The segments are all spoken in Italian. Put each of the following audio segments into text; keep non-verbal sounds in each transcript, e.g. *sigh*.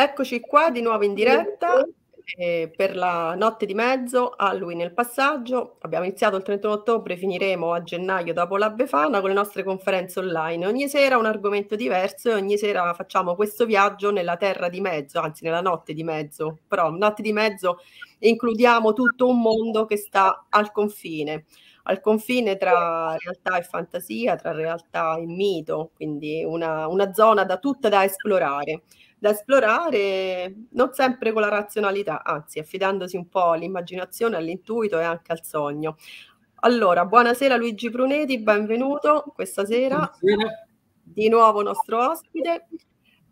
Eccoci qua di nuovo in diretta eh, per la notte di mezzo, Halloween nel passaggio. Abbiamo iniziato il 31 ottobre, finiremo a gennaio dopo la Befana con le nostre conferenze online. Ogni sera un argomento diverso e ogni sera facciamo questo viaggio nella terra di mezzo, anzi nella notte di mezzo. Però notte di mezzo includiamo tutto un mondo che sta al confine al confine tra realtà e fantasia, tra realtà e mito, quindi una, una zona da tutta da esplorare da esplorare non sempre con la razionalità, anzi affidandosi un po' all'immaginazione, all'intuito e anche al sogno. Allora, buonasera Luigi Pruneti, benvenuto questa sera. Buonasera. Di nuovo nostro ospite,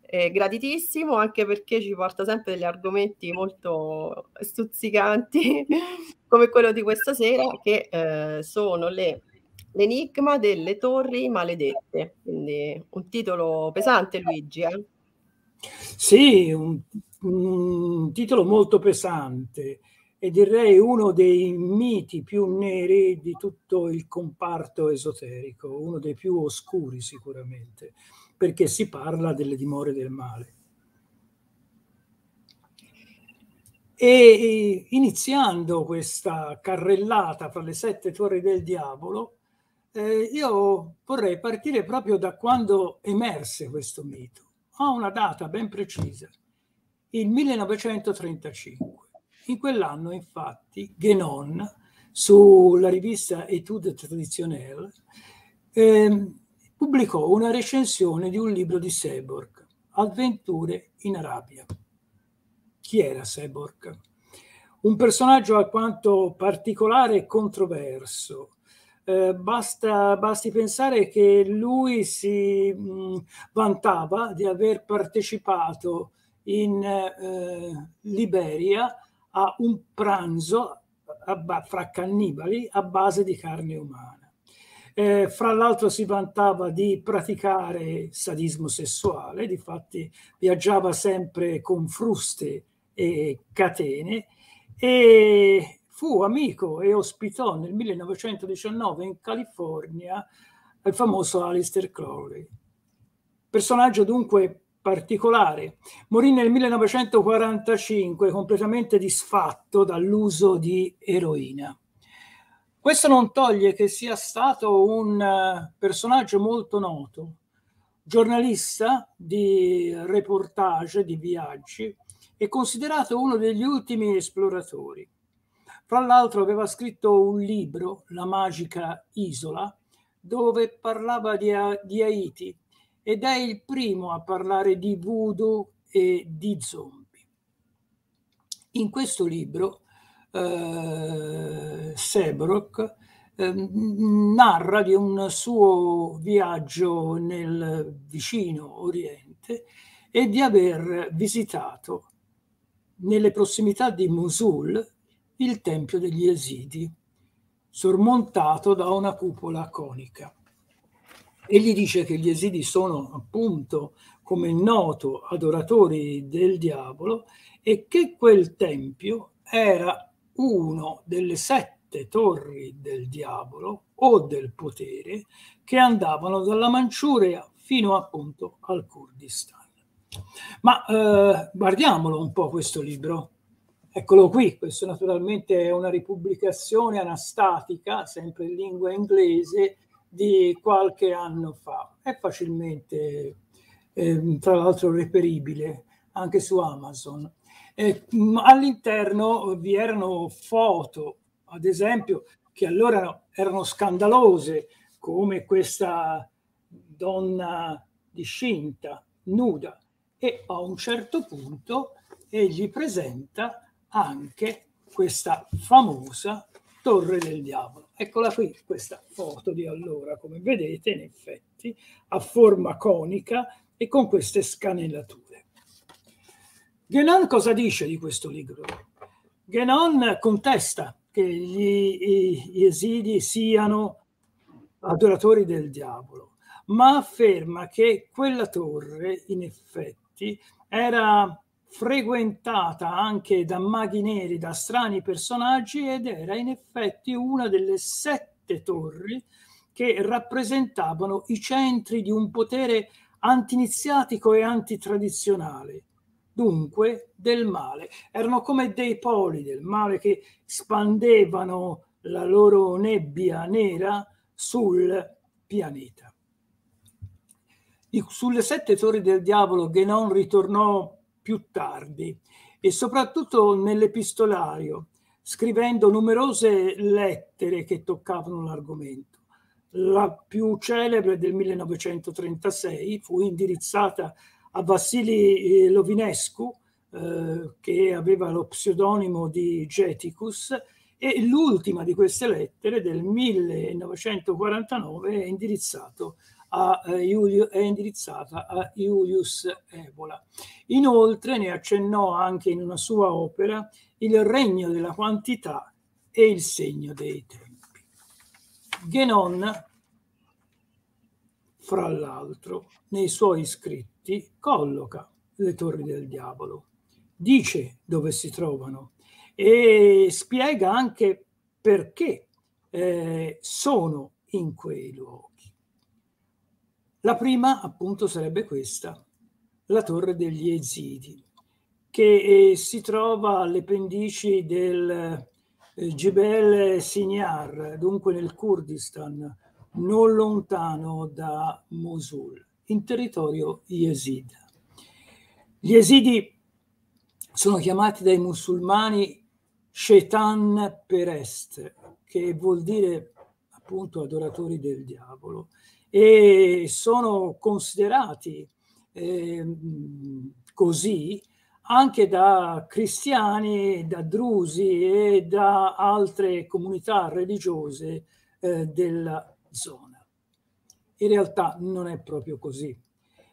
eh, gratitissimo anche perché ci porta sempre degli argomenti molto stuzzicanti *laughs* come quello di questa sera che eh, sono le l'enigma delle torri maledette. Quindi un titolo pesante, Luigi. Eh? Sì, un, un titolo molto pesante e direi uno dei miti più neri di tutto il comparto esoterico, uno dei più oscuri sicuramente, perché si parla delle dimore del male. E iniziando questa carrellata fra le sette torri del diavolo, eh, io vorrei partire proprio da quando emerse questo mito ha una data ben precisa, il 1935. In quell'anno, infatti, Guénon, sulla rivista Etude Traditionnelle, eh, pubblicò una recensione di un libro di Seborg, Avventure in Arabia. Chi era Seborg? Un personaggio alquanto particolare e controverso, eh, basta, basti pensare che lui si mh, vantava di aver partecipato in eh, Liberia a un pranzo a, fra cannibali a base di carne umana. Eh, fra l'altro si vantava di praticare sadismo sessuale, difatti viaggiava sempre con fruste e catene e fu amico e ospitò nel 1919 in California il famoso Alistair Crowley. Personaggio dunque particolare. Morì nel 1945 completamente disfatto dall'uso di eroina. Questo non toglie che sia stato un eh, personaggio molto noto, giornalista di reportage, di viaggi, e considerato uno degli ultimi esploratori. Fra l'altro aveva scritto un libro, La magica isola, dove parlava di, di Haiti ed è il primo a parlare di voodoo e di zombie. In questo libro eh, Sebrok eh, narra di un suo viaggio nel vicino Oriente e di aver visitato nelle prossimità di Mosul il Tempio degli Esidi, sormontato da una cupola conica. Egli dice che gli Esidi sono appunto, come noto, adoratori del diavolo e che quel tempio era uno delle sette torri del diavolo o del potere che andavano dalla Manciuria fino appunto al Kurdistan. Ma eh, guardiamolo un po' questo libro. Eccolo qui, questo naturalmente è una ripubblicazione anastatica, sempre in lingua inglese, di qualche anno fa. È facilmente, eh, tra l'altro, reperibile anche su Amazon. Eh, all'interno vi erano foto, ad esempio, che allora erano scandalose, come questa donna discinta, nuda, e a un certo punto egli presenta anche questa famosa Torre del Diavolo. Eccola qui, questa foto di allora, come vedete, in effetti, a forma conica e con queste scanellature. Genon cosa dice di questo libro? Genon contesta che gli, gli esidi siano adoratori del diavolo, ma afferma che quella torre, in effetti, era frequentata anche da maghi neri, da strani personaggi ed era in effetti una delle sette torri che rappresentavano i centri di un potere antiniziatico e antitradizionale, dunque del male. Erano come dei poli del male che spandevano la loro nebbia nera sul pianeta. Sulle sette torri del diavolo Genon ritornò più tardi e soprattutto nell'epistolario, scrivendo numerose lettere che toccavano l'argomento. La più celebre del 1936 fu indirizzata a Vassili eh, Lovinescu, eh, che aveva lo pseudonimo di Geticus, e l'ultima di queste lettere del 1949 è, indirizzato a, eh, Iulio, è indirizzata a Iulius Evola. Inoltre ne accennò anche in una sua opera il regno della quantità e il segno dei tempi. Genon, fra l'altro, nei suoi scritti colloca le torri del diavolo, dice dove si trovano e spiega anche perché eh, sono in quei luoghi. La prima appunto sarebbe questa, la torre degli Esidi, che eh, si trova alle pendici del eh, Jebel Sinar, dunque nel Kurdistan, non lontano da Mosul, in territorio Yazid. Gli Esidi sono chiamati dai musulmani Shetan Perest, che vuol dire appunto adoratori del diavolo, e sono considerati eh, così anche da cristiani, da drusi e da altre comunità religiose eh, della zona. In realtà non è proprio così.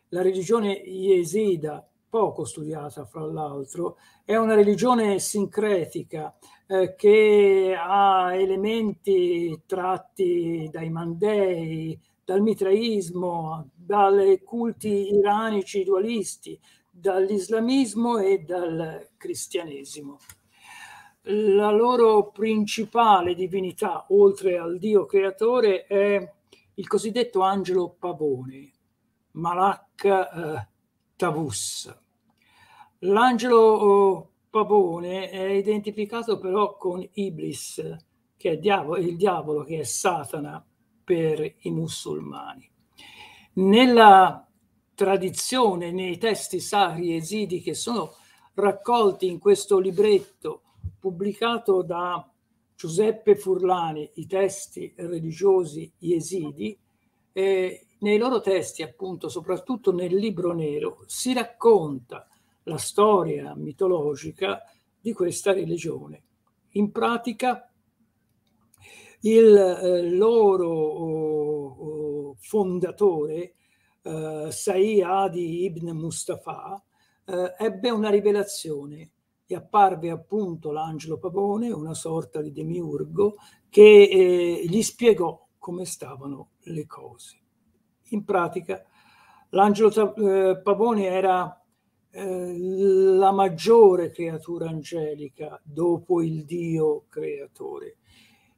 La religione yesida poco studiata fra l'altro, è una religione sincretica eh, che ha elementi tratti dai mandei, dal mitraismo, dai culti iranici dualisti, dall'islamismo e dal cristianesimo. La loro principale divinità, oltre al Dio creatore, è il cosiddetto angelo pavone, Malak eh, Tavus. L'angelo oh, pavone è identificato però con Iblis, che è diavolo, il diavolo, che è Satana per i musulmani. Nella tradizione, nei testi sacri esidi che sono raccolti in questo libretto pubblicato da Giuseppe Furlani, i testi religiosi esidi, eh, nei loro testi, appunto, soprattutto nel libro nero, si racconta la storia mitologica di questa religione. In pratica il eh, loro oh, oh, fondatore, eh, Sai ibn Mustafa, eh, ebbe una rivelazione e apparve appunto l'angelo Pavone, una sorta di demiurgo, che eh, gli spiegò come stavano le cose. In pratica l'angelo eh, Pavone era eh, la maggiore creatura angelica dopo il Dio creatore.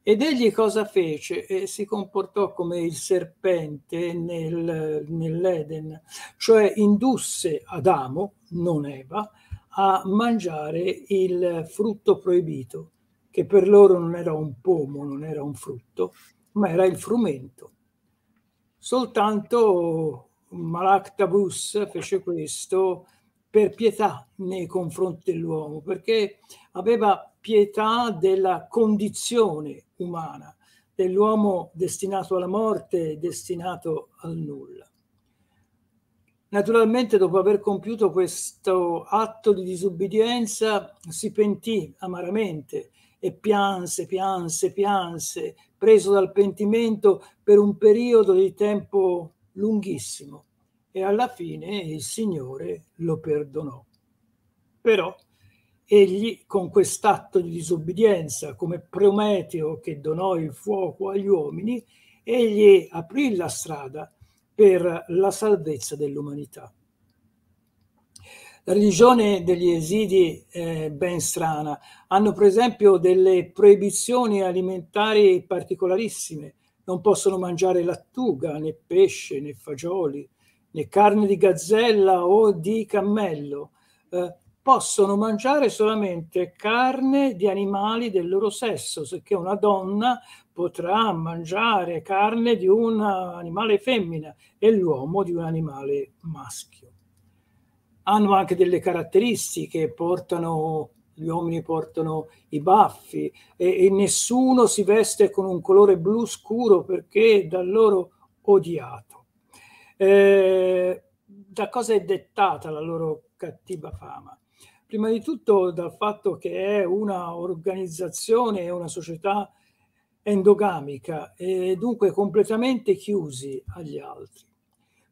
Ed egli cosa fece? E si comportò come il serpente nel, nell'Eden, cioè indusse Adamo, non Eva, a mangiare il frutto proibito, che per loro non era un pomo, non era un frutto, ma era il frumento. Soltanto Malak Tabus fece questo per pietà nei confronti dell'uomo, perché aveva pietà della condizione umana, dell'uomo destinato alla morte, destinato al nulla. Naturalmente, dopo aver compiuto questo atto di disubbidienza, si pentì amaramente e pianse, pianse, pianse, preso dal pentimento per un periodo di tempo lunghissimo e alla fine il Signore lo perdonò. Però egli con quest'atto di disubbidienza, come Prometeo che donò il fuoco agli uomini, egli aprì la strada per la salvezza dell'umanità. La religione degli esidi è ben strana, hanno per esempio delle proibizioni alimentari particolarissime, non possono mangiare lattuga, né pesce, né fagioli, né carne di gazzella o di cammello, eh, possono mangiare solamente carne di animali del loro sesso, sicché una donna potrà mangiare carne di un animale femmina e l'uomo di un animale maschio. Hanno anche delle caratteristiche, portano, gli uomini portano i baffi e, e nessuno si veste con un colore blu scuro perché è da loro odiato. Eh, da cosa è dettata la loro cattiva fama? Prima di tutto dal fatto che è una organizzazione, una società endogamica e dunque completamente chiusi agli altri.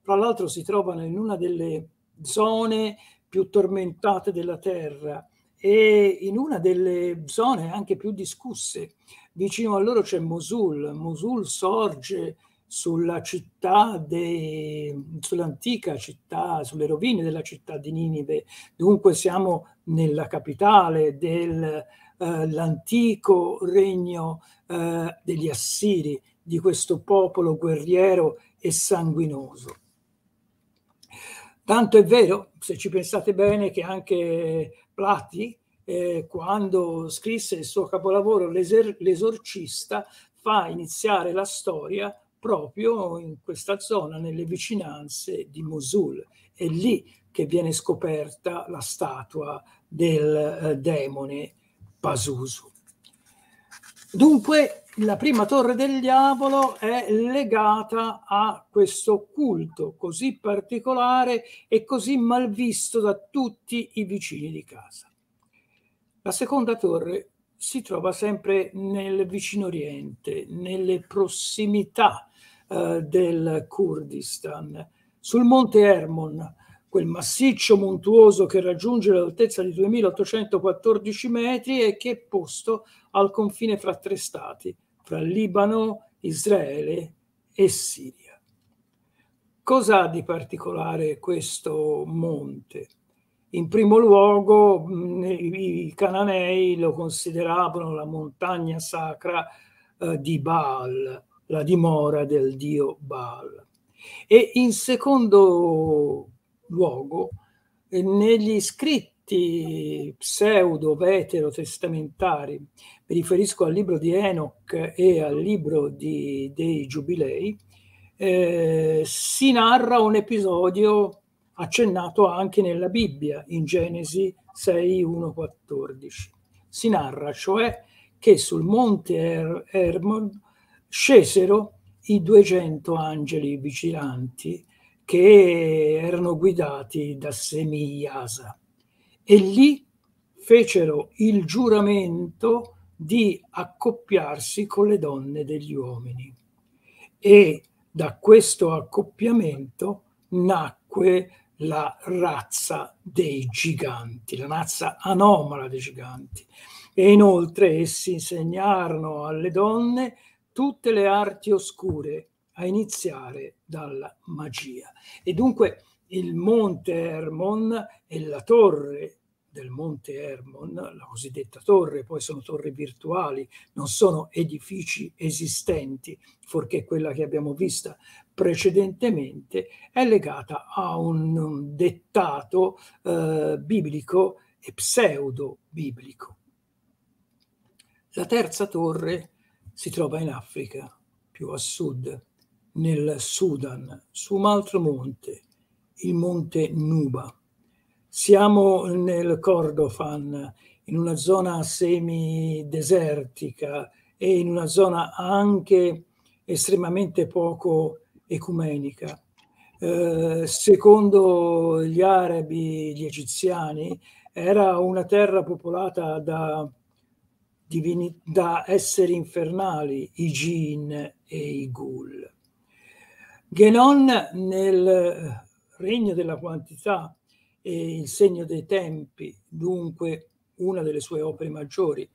Tra l'altro si trovano in una delle zone più tormentate della Terra e in una delle zone anche più discusse. Vicino a loro c'è Mosul. Mosul sorge sulla città, de, sull'antica città, sulle rovine della città di Ninive. Dunque siamo nella capitale dell'antico eh, regno eh, degli Assiri, di questo popolo guerriero e sanguinoso. Tanto è vero, se ci pensate bene, che anche Plati, eh, quando scrisse il suo capolavoro L'esorcista, fa iniziare la storia proprio in questa zona, nelle vicinanze di Mosul. È lì che viene scoperta la statua del eh, demone Pasusu. Dunque, la prima torre del diavolo è legata a questo culto così particolare e così malvisto da tutti i vicini di casa. La seconda torre si trova sempre nel vicino oriente, nelle prossimità del Kurdistan, sul monte Hermon, quel massiccio montuoso che raggiunge l'altezza di 2814 metri e che è posto al confine fra tre stati, fra Libano, Israele e Siria. Cosa ha di particolare questo monte? In primo luogo i cananei lo consideravano la montagna sacra eh, di Baal, la dimora del dio Baal. E in secondo luogo, negli scritti pseudo-veterotestamentari, mi riferisco al libro di Enoch e al libro di, dei Giubilei, eh, si narra un episodio accennato anche nella Bibbia, in Genesi 6, 1, 14. Si narra cioè che sul monte er- Hermon scesero i 200 angeli vigilanti che erano guidati da Semiyasa e lì fecero il giuramento di accoppiarsi con le donne degli uomini. E da questo accoppiamento nacque la razza dei giganti, la razza anomala dei giganti. E inoltre essi insegnarono alle donne tutte le arti oscure, a iniziare dalla magia. E dunque il monte Hermon e la torre del monte Hermon, la cosiddetta torre, poi sono torri virtuali, non sono edifici esistenti, fuorché quella che abbiamo vista precedentemente, è legata a un dettato eh, biblico e pseudo-biblico. La terza torre si trova in Africa, più a sud, nel Sudan, su un altro monte, il monte Nuba. Siamo nel Kordofan, in una zona semidesertica e in una zona anche estremamente poco ecumenica. Eh, secondo gli arabi, gli egiziani, era una terra popolata da divini- da esseri infernali, i Jin e i Ghoul. Genon nel regno della quantità e il segno dei tempi, dunque una delle sue opere maggiori,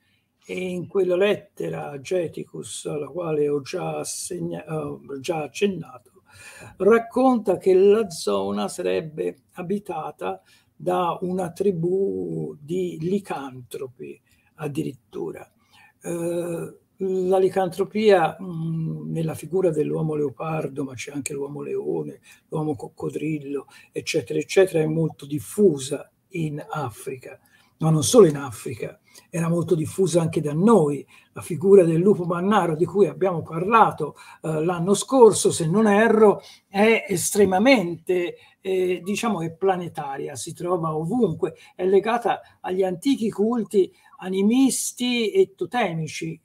e in quella lettera Geticus, alla quale ho già, assegna- ho già accennato, racconta che la zona sarebbe abitata da una tribù di licantropi, addirittura. Eh, la licantropia mh, nella figura dell'uomo leopardo, ma c'è anche l'uomo leone, l'uomo coccodrillo, eccetera, eccetera, è molto diffusa in Africa, ma non solo in Africa, era molto diffusa anche da noi. La figura del lupo mannaro di cui abbiamo parlato eh, l'anno scorso, se non erro, è estremamente, eh, diciamo, è planetaria, si trova ovunque, è legata agli antichi culti animisti e totemici.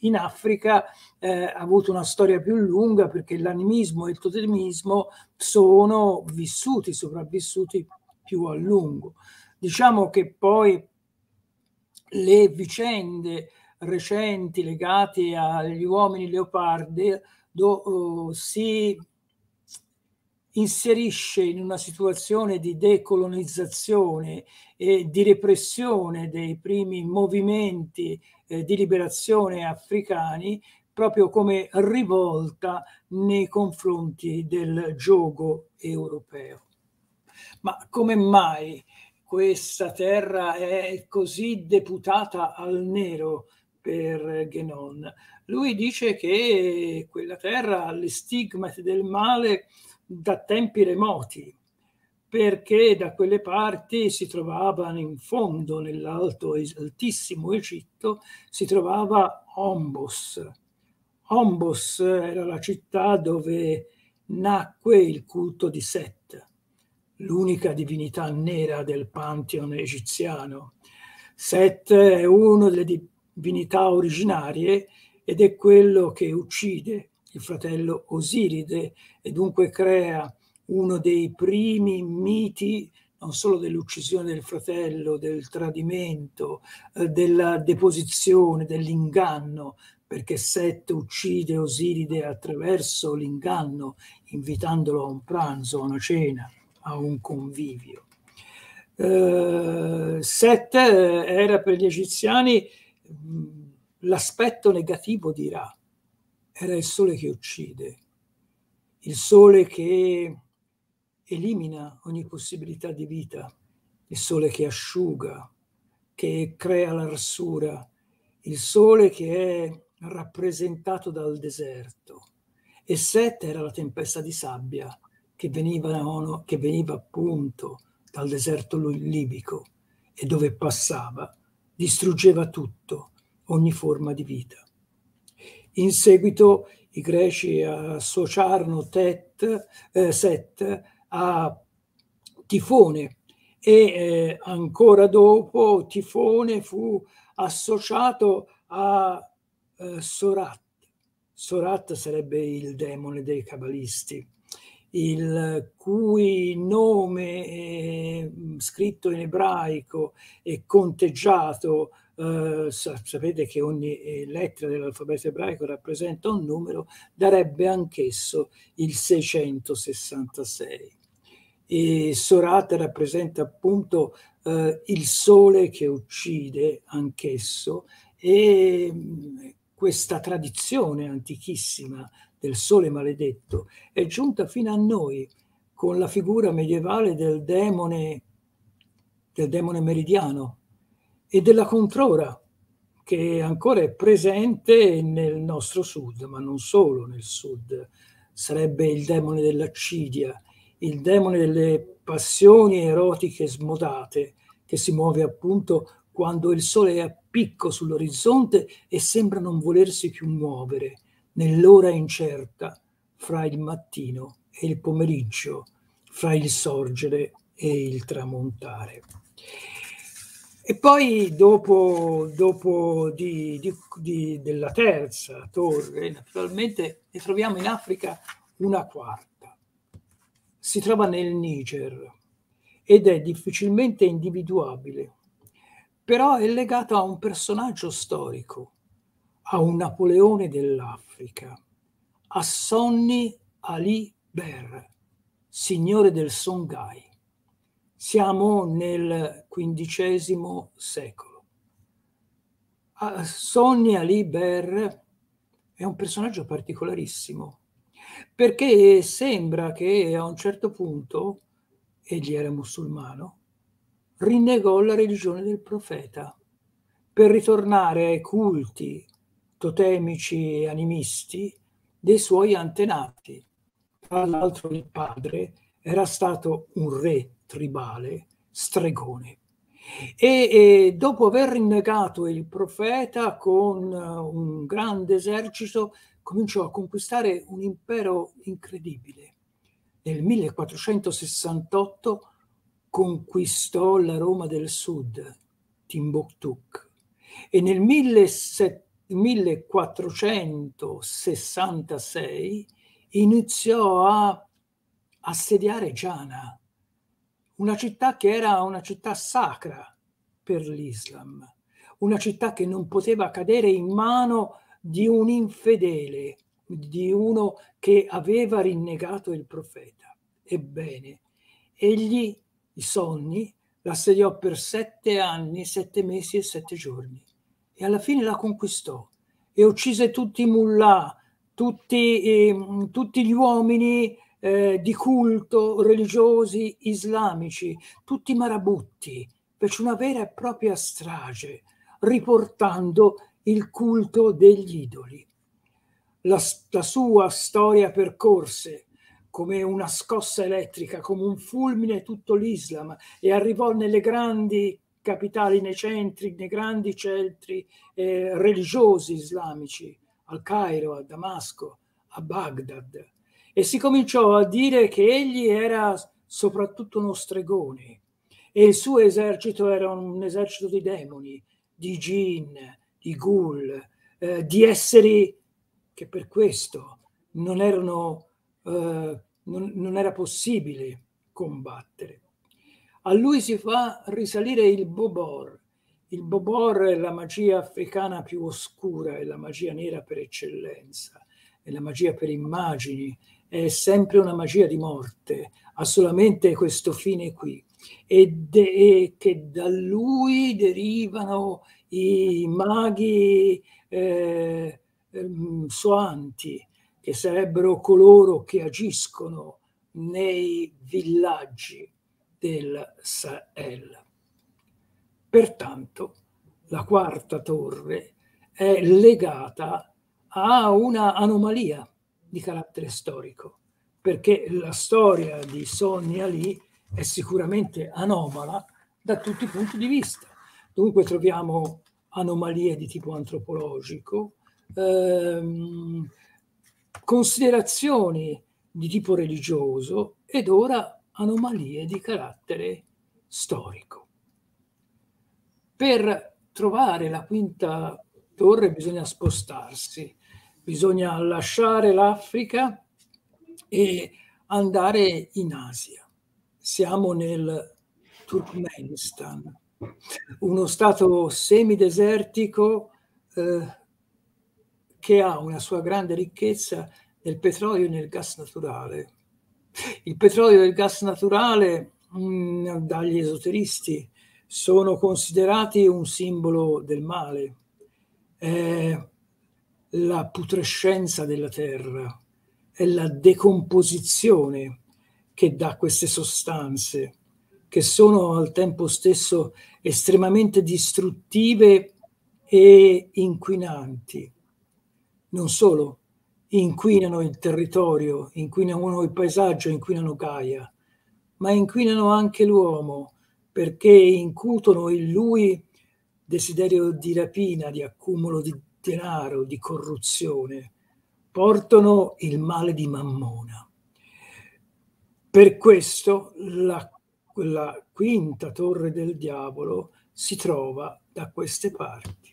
In Africa eh, ha avuto una storia più lunga perché l'animismo e il totemismo sono vissuti, sopravvissuti più a lungo. Diciamo che poi le vicende recenti legate agli uomini leopardi do, uh, si inserisce in una situazione di decolonizzazione e di repressione dei primi movimenti eh, di liberazione africani proprio come rivolta nei confronti del gioco europeo. Ma come mai questa terra è così deputata al nero per Genon? Lui dice che quella terra ha le stigmate del male da tempi remoti, perché da quelle parti si trovava in fondo, nell'alto altissimo Egitto, si trovava Ombos. Ombos era la città dove nacque il culto di Set, l'unica divinità nera del pantheon egiziano. Set è una delle divinità originarie ed è quello che uccide il fratello Osiride e dunque crea uno dei primi miti non solo dell'uccisione del fratello, del tradimento, eh, della deposizione, dell'inganno, perché Set uccide Osiride attraverso l'inganno, invitandolo a un pranzo, a una cena, a un convivio. Uh, Set era per gli egiziani mh, l'aspetto negativo di Ra, era il sole che uccide, il sole che elimina ogni possibilità di vita, il sole che asciuga, che crea l'arsura, il sole che è rappresentato dal deserto. E Set era la tempesta di sabbia che veniva, che veniva appunto dal deserto libico e dove passava distruggeva tutto, ogni forma di vita. In seguito i greci associarono tet, eh, Set a Tifone e eh, ancora dopo Tifone fu associato a eh, Sorat. Sorat sarebbe il demone dei cabalisti, il cui nome è scritto in ebraico e conteggiato Uh, sapete che ogni eh, lettera dell'alfabeto ebraico rappresenta un numero, darebbe anch'esso il 666. E Sorat rappresenta appunto uh, il sole che uccide anch'esso e mh, questa tradizione antichissima del sole maledetto è giunta fino a noi con la figura medievale del demone, del demone meridiano, e della controra che ancora è presente nel nostro sud, ma non solo nel sud. Sarebbe il demone dell'accidia, il demone delle passioni erotiche smodate, che si muove appunto quando il sole è a picco sull'orizzonte e sembra non volersi più muovere, nell'ora incerta fra il mattino e il pomeriggio, fra il sorgere e il tramontare. E poi dopo, dopo di, di, di, della terza torre, naturalmente ne troviamo in Africa una quarta. Si trova nel Niger ed è difficilmente individuabile, però è legata a un personaggio storico, a un Napoleone dell'Africa, a Sonny Ali Ber, signore del Songhai. Siamo nel XV secolo. Sonia Liber è un personaggio particolarissimo perché sembra che a un certo punto, egli era musulmano, rinnegò la religione del profeta per ritornare ai culti totemici animisti dei suoi antenati. Tra l'altro il padre era stato un re tribale, stregone. E, e, dopo aver rinnegato il profeta con un grande esercito, cominciò a conquistare un impero incredibile. Nel 1468 conquistò la Roma del Sud, Timbuktu, e nel 1466 iniziò a assediare Giana, una città che era una città sacra per l'Islam, una città che non poteva cadere in mano di un infedele, di uno che aveva rinnegato il profeta. Ebbene, egli, i sonni, l'assediò per sette anni, sette mesi e sette giorni e alla fine la conquistò e uccise tutti i mullah, tutti, eh, tutti gli uomini eh, di culto religiosi islamici, tutti marabutti, fece una vera e propria strage, riportando il culto degli idoli. La, la sua storia percorse come una scossa elettrica, come un fulmine tutto l'Islam e arrivò nelle grandi capitali, nei centri, nei grandi centri eh, religiosi islamici, al Cairo, a Damasco, a Baghdad. E si cominciò a dire che egli era soprattutto uno stregone e il suo esercito era un esercito di demoni, di jinn, di ghoul, eh, di esseri che per questo non erano eh, non, non era possibile combattere. A lui si fa risalire il Bobor. Il Bobor è la magia africana più oscura, è la magia nera per eccellenza, è la magia per immagini, è sempre una magia di morte, ha solamente questo fine qui. E, de- che da lui derivano i maghi eh, eh, soanti, che sarebbero coloro che agiscono nei villaggi del Sahel. Pertanto la quarta torre è legata a una anomalia di carattere storico, perché la storia di Sonny Ali è sicuramente anomala da tutti i punti di vista. Dunque troviamo anomalie di tipo antropologico, ehm, considerazioni di tipo religioso ed ora anomalie di carattere storico. Per trovare la quinta torre bisogna spostarsi, bisogna lasciare l'Africa e andare in Asia. Siamo nel Turkmenistan, uno stato semidesertico eh, che ha una sua grande ricchezza nel petrolio e nel gas naturale. Il petrolio e il gas naturale mh, mm, dagli esoteristi sono considerati un simbolo del male, è la putrescenza della terra, è la decomposizione che dà queste sostanze, che sono al tempo stesso estremamente distruttive e inquinanti. Non solo inquinano il territorio, inquinano il paesaggio, inquinano Gaia, ma inquinano anche l'uomo perché incutono in lui desiderio di rapina, di accumulo di denaro, di corruzione, portano il male di Mammona. Per questo la, la quinta torre del diavolo si trova da queste parti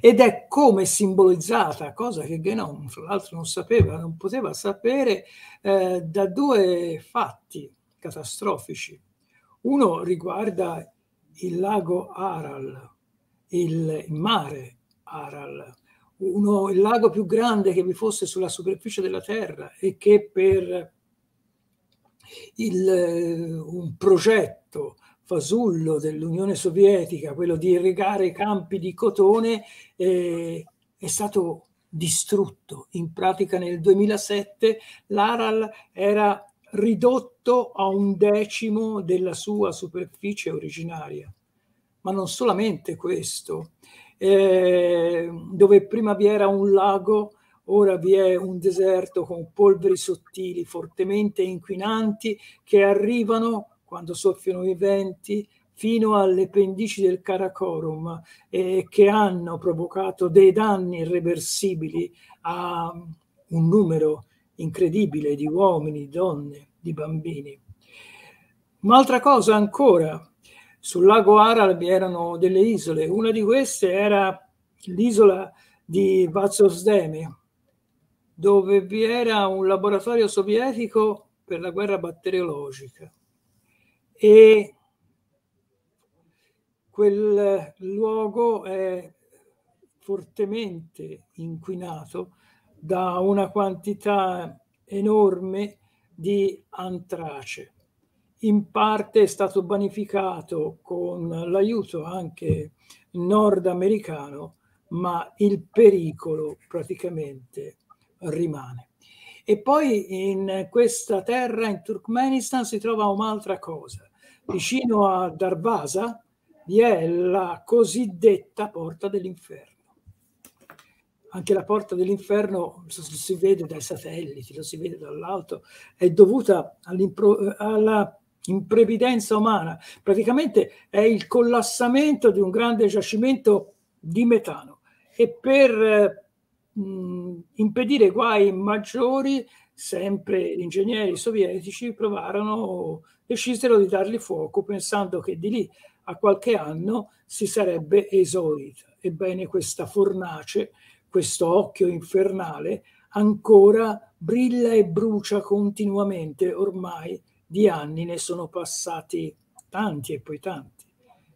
ed è come simbolizzata, cosa che Genon fra l'altro non sapeva, non poteva sapere, eh, da due fatti catastrofici. Uno riguarda il lago Aral, il, mare Aral, uno, il lago più grande che vi fosse sulla superficie della Terra e che per il, un progetto fasullo dell'Unione Sovietica, quello di irrigare i campi di cotone, eh, è stato distrutto. In pratica nel 2007 l'Aral era ridotto a un decimo della sua superficie originaria. Ma non solamente questo, eh, dove prima vi era un lago, ora vi è un deserto con polveri sottili fortemente inquinanti che arrivano quando soffiano i venti, fino alle pendici del Karakorum, eh, che hanno provocato dei danni irreversibili a un numero incredibile di uomini, donne, di bambini. Un'altra cosa ancora, sul lago Aral vi erano delle isole, una di queste era l'isola di Vazosdeme, dove vi era un laboratorio sovietico per la guerra batteriologica e quel luogo è fortemente inquinato da una quantità enorme di antrace. In parte è stato bonificato con l'aiuto anche nordamericano, ma il pericolo praticamente rimane. E poi in questa terra, in Turkmenistan, si trova un'altra cosa. Vicino a Darvaza vi è la cosiddetta porta dell'inferno. Anche la porta dell'inferno si vede dai satelliti, lo si vede dall'alto, è dovuta alla imprevidenza umana. Praticamente è il collassamento di un grande giacimento di metano e per mh, impedire guai maggiori, sempre gli ingegneri sovietici provarono, decisero di dargli fuoco pensando che di lì a qualche anno si sarebbe esaurita. Ebbene, questa fornace, questo occhio infernale, ancora brilla e brucia continuamente, ormai di anni ne sono passati tanti e poi tanti,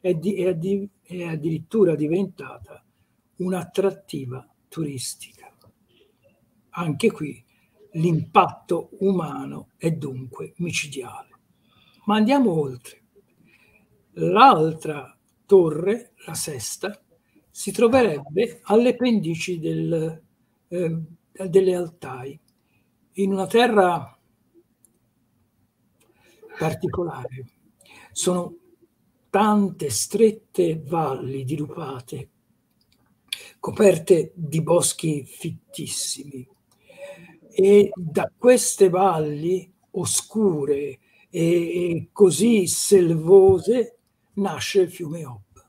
è, di, è, di, è addirittura diventata un'attrattiva turistica. Anche qui l'impatto umano è dunque micidiale. Ma andiamo oltre. L'altra torre, la sesta, si troverebbe alle pendici del, eh, delle Altai, in una terra particolare. Sono tante strette valli dirupate coperte di boschi fittissimi. E da queste valli oscure e così selvose nasce il fiume Ob.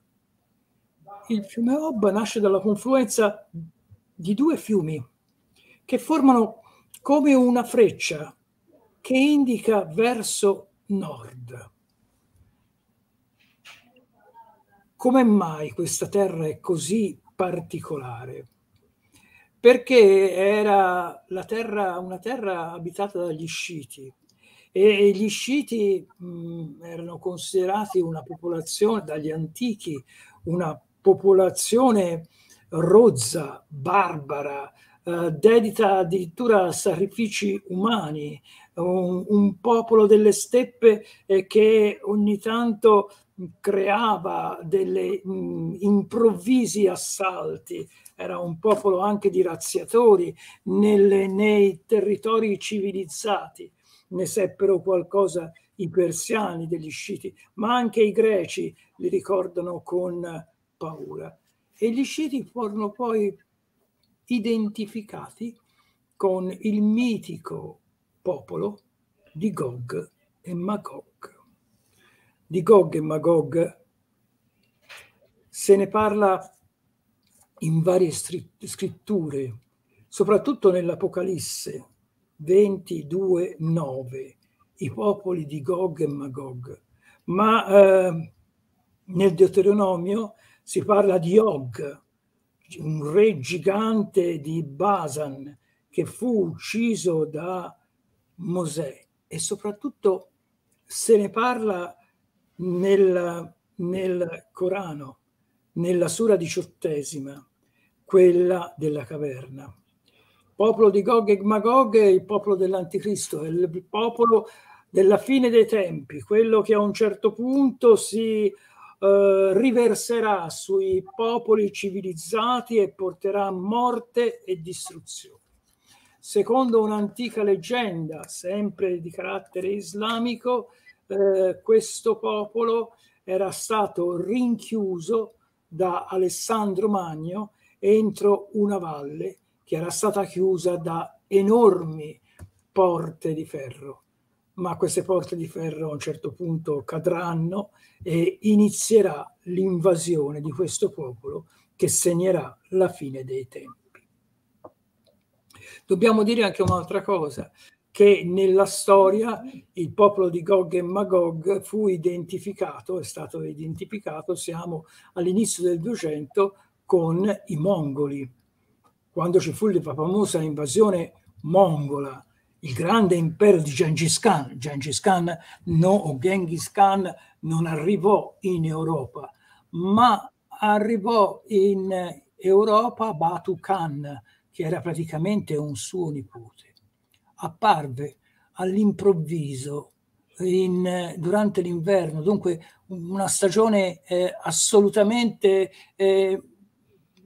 Il fiume Ob nasce dalla confluenza di due fiumi che formano come una freccia che indica verso nord. Come mai questa terra è così particolare perché era la terra, una terra abitata dagli sciti e gli sciti mh, erano considerati una popolazione dagli antichi, una popolazione rozza, barbara, eh, dedita addirittura a sacrifici umani, un, un popolo delle steppe eh, che ogni tanto creava delle mh, improvvisi assalti, era un popolo anche di razziatori nelle, nei territori civilizzati, ne seppero qualcosa i persiani degli sciti, ma anche i greci li ricordano con paura. E gli sciti furono poi identificati con il mitico popolo di Gog e Magog di Gog e Magog se ne parla in varie scritture, soprattutto nell'Apocalisse 22, 9, i popoli di Gog e Magog, ma eh, nel Deuteronomio si parla di Og, un re gigante di Basan che fu ucciso da Mosè e soprattutto se ne parla nel, nel Corano, nella sura diciottesima, quella della caverna. Popolo di Gog e Magog è il popolo dell'anticristo, è il popolo della fine dei tempi, quello che a un certo punto si eh, riverserà sui popoli civilizzati e porterà morte e distruzione. Secondo un'antica leggenda, sempre di carattere islamico, eh, questo popolo era stato rinchiuso da Alessandro Magno entro una valle che era stata chiusa da enormi porte di ferro. ma queste porte di ferro a un certo punto cadranno e inizierà l'invasione di questo popolo che segnerà la fine dei tempi. Dobbiamo dire anche un'altra cosa, che nella storia il popolo di Gog e Magog fu identificato, è stato identificato, siamo all'inizio del 200 con i mongoli. Quando ci fu la famosa invasione mongola, il grande impero di Gengis Khan, Gengis Khan no, o Genghis Khan non arrivò in Europa, ma arrivò in Europa Batu Khan, che era praticamente un suo nipote. Apparve all'improvviso in, durante l'inverno, dunque una stagione eh, assolutamente eh,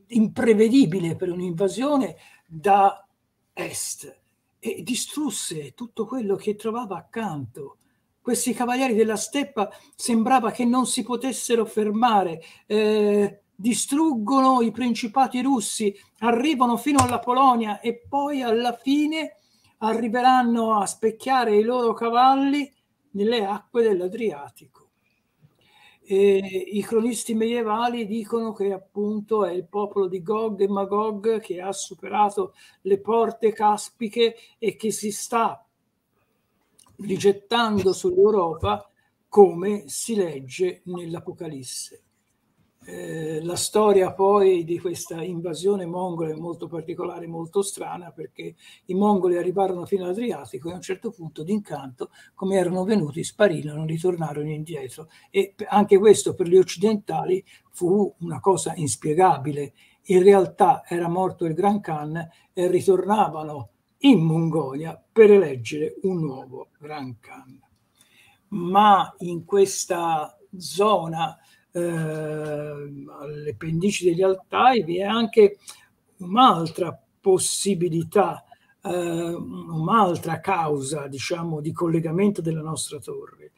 imprevedibile per un'invasione da est e distrusse tutto quello che trovava accanto. Questi cavalieri della steppa sembrava che non si potessero fermare, eh, distruggono i principati russi, arrivano fino alla Polonia e poi alla fine arriveranno a specchiare i loro cavalli nelle acque dell'Adriatico. E I cronisti medievali dicono che appunto è il popolo di Gog e Magog che ha superato le porte caspiche e che si sta rigettando sull'Europa come si legge nell'Apocalisse. Eh, la storia poi di questa invasione mongola è molto particolare, molto strana, perché i mongoli arrivarono fino all'Adriatico e a un certo punto d'incanto, come erano venuti, sparirono, ritornarono indietro. E anche questo per gli occidentali fu una cosa inspiegabile. In realtà era morto il Gran Khan e ritornavano in Mongolia per eleggere un nuovo Gran Khan. Ma in questa zona alle pendici degli Altai vi è anche un'altra possibilità, eh, un'altra causa, diciamo, di collegamento della nostra torre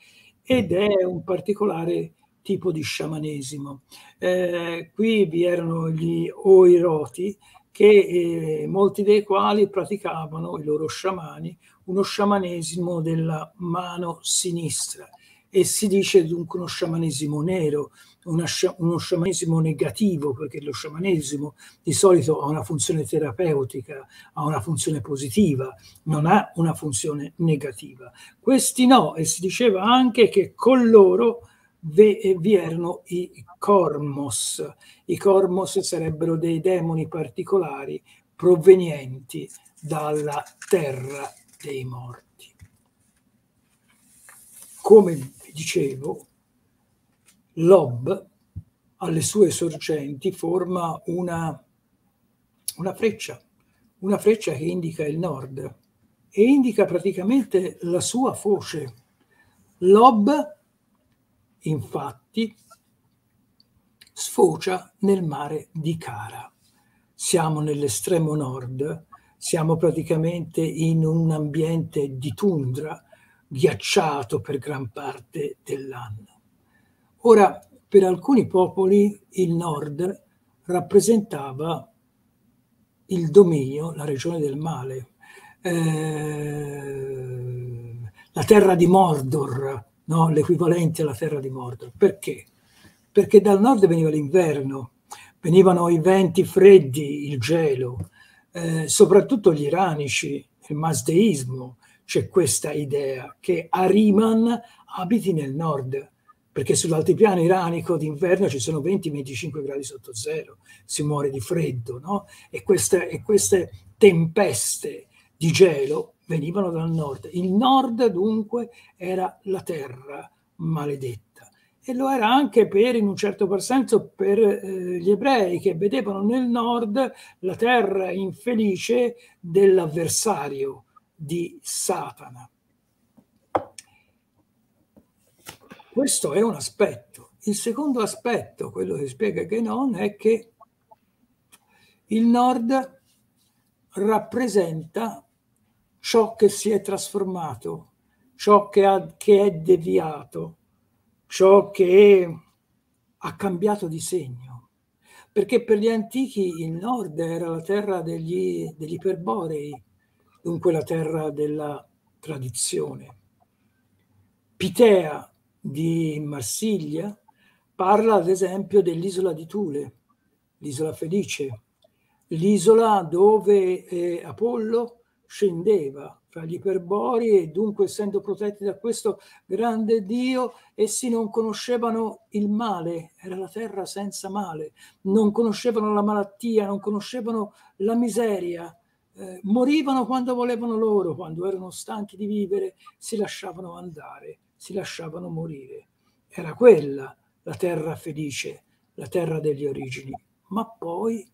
ed è un particolare tipo di sciamanesimo. Eh, qui vi erano gli oiroti che eh, molti dei quali praticavano i loro sciamani uno sciamanesimo della mano sinistra e si dice dunque uno sciamanesimo nero, una, uno sciamanesimo negativo, perché lo sciamanesimo di solito ha una funzione terapeutica, ha una funzione positiva, non ha una funzione negativa. Questi no, e si diceva anche che con loro vi erano i cormos. I cormos sarebbero dei demoni particolari provenienti dalla terra dei morti. Come dicevo, l'Ob alle sue sorgenti forma una, una freccia, una freccia che indica il nord e indica praticamente la sua foce. L'Ob, infatti, sfocia nel mare di Cara. Siamo nell'estremo nord, siamo praticamente in un ambiente di tundra, ghiacciato per gran parte dell'anno. Ora, per alcuni popoli il nord rappresentava il dominio, la regione del male, eh, la terra di Mordor, no? l'equivalente alla terra di Mordor. Perché? Perché dal nord veniva l'inverno, venivano i venti freddi, il gelo, eh, soprattutto gli iranici, il masdeismo, c'è questa idea che Ariman abiti nel nord, perché sull'altipiano iranico d'inverno ci sono 20-25 gradi sotto zero, si muore di freddo, no? E queste, e queste tempeste di gelo venivano dal nord. Il nord dunque era la terra maledetta e lo era anche per, in un certo senso, per eh, gli ebrei che vedevano nel nord la terra infelice dell'avversario, di Satana. Questo è un aspetto. Il secondo aspetto, quello che spiega che non, è che il nord rappresenta ciò che si è trasformato, ciò che, ha, che è deviato, ciò che ha cambiato di segno. Perché per gli antichi il nord era la terra degli, degli iperborei, dunque la terra della tradizione. Pitea di Marsiglia parla ad esempio dell'isola di Tule, l'isola felice, l'isola dove eh, Apollo scendeva fra gli iperbori e dunque essendo protetti da questo grande Dio, essi non conoscevano il male, era la terra senza male, non conoscevano la malattia, non conoscevano la miseria, eh, morivano quando volevano loro, quando erano stanchi di vivere, si lasciavano andare, si lasciavano morire. Era quella la terra felice, la terra delle origini. Ma poi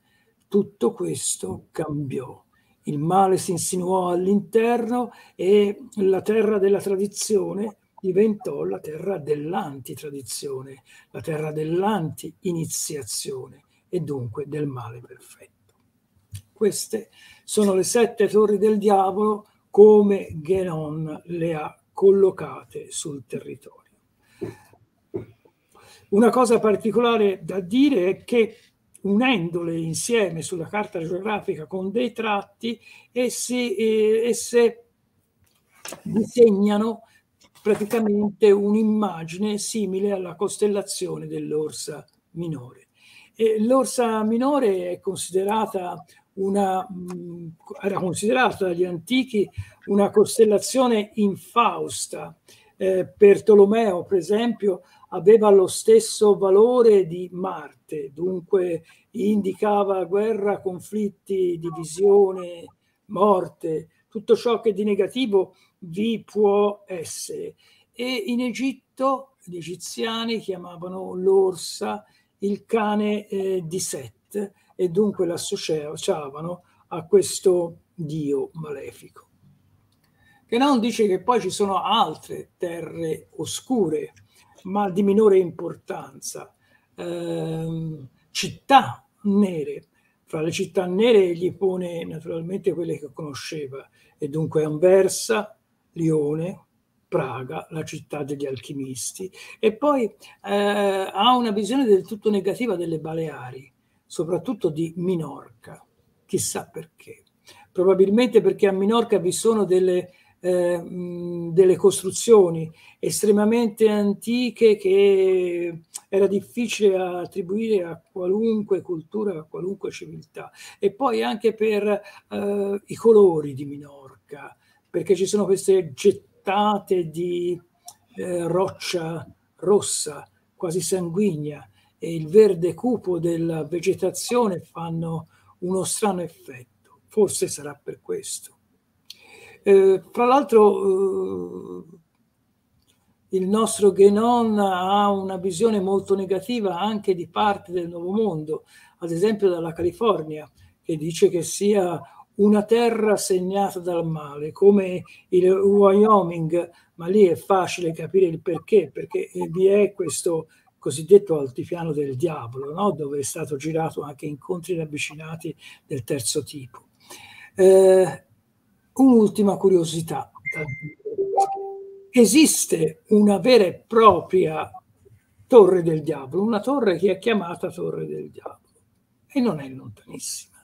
tutto questo cambiò il male si insinuò all'interno e la terra della tradizione diventò la terra dell'antitradizione, la terra dell'anti-iniziazione e dunque del male perfetto. Queste sono le sette torri del diavolo come Genon le ha collocate sul territorio. Una cosa particolare da dire è che unendole insieme sulla carta geografica con dei tratti, essi, eh, esse disegnano praticamente un'immagine simile alla costellazione dell'Orsa minore. E L'Orsa minore è considerata una, mh, era considerata dagli antichi una costellazione infausta. Eh, per Tolomeo, per esempio, aveva lo stesso valore di Marte, dunque indicava guerra, conflitti, divisione, morte, tutto ciò che di negativo vi può essere. E in Egitto gli egiziani chiamavano l'orsa il cane eh, di Set e dunque l'associavano a questo dio malefico. Che non dice che poi ci sono altre terre oscure, ma di minore importanza, eh, città nere. Fra le città nere gli pone naturalmente quelle che conosceva, e dunque Anversa, Lione, Praga, la città degli alchimisti, e poi eh, ha una visione del tutto negativa delle Baleari, soprattutto di Minorca, chissà perché. Probabilmente perché a Minorca vi sono delle eh, delle costruzioni estremamente antiche che era difficile attribuire a qualunque cultura, a qualunque civiltà. E poi anche per eh, i colori di Minorca, perché ci sono queste gettate di eh, roccia rossa, quasi sanguigna, e il verde cupo della vegetazione fanno uno strano effetto. Forse sarà per questo. Eh, tra l'altro eh, il nostro Genon ha una visione molto negativa anche di parte del Nuovo Mondo, ad esempio dalla California, che dice che sia una terra segnata dal male, come il Wyoming, ma lì è facile capire il perché, perché vi è questo cosiddetto altipiano del diavolo, no? dove è stato girato anche incontri ravvicinati del terzo tipo. Eh, un'ultima curiosità. Esiste una vera e propria torre del diavolo, una torre che è chiamata torre del diavolo e non è lontanissima.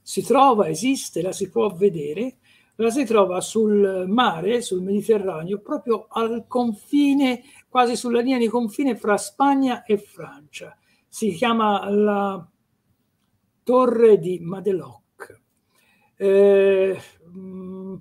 Si trova, esiste, la si può vedere, la si trova sul mare, sul Mediterraneo, proprio al confine, quasi sulla linea di confine fra Spagna e Francia. Si chiama la torre di Madeloc. Eh, mm,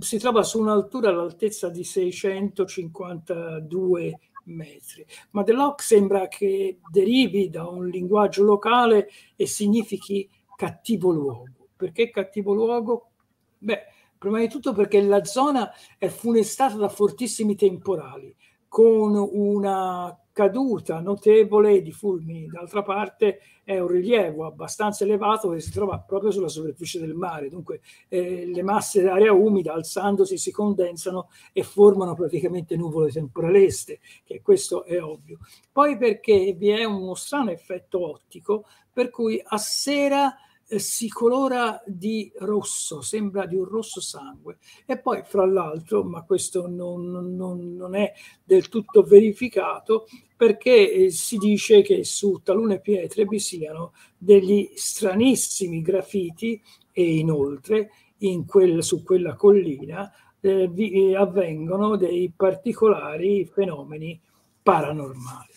si trova su un'altura all'altezza di 652 metri. Ma Deloc sembra che derivi da un linguaggio locale e significhi cattivo luogo. Perché cattivo luogo? Beh, prima di tutto perché la zona è funestata da fortissimi temporali, con una caduta notevole di fulmini. D'altra parte è un rilievo abbastanza elevato che si trova proprio sulla superficie del mare, dunque eh, le masse d'aria umida alzandosi si condensano e formano praticamente nuvole temporaleste, che questo è ovvio. Poi perché vi è uno strano effetto ottico per cui a sera si colora di rosso, sembra di un rosso sangue. E poi, fra l'altro, ma questo non, non, non è del tutto verificato, perché eh, si dice che su talune pietre vi siano degli stranissimi grafiti e inoltre in quel, su quella collina eh, vi, avvengono dei particolari fenomeni paranormali.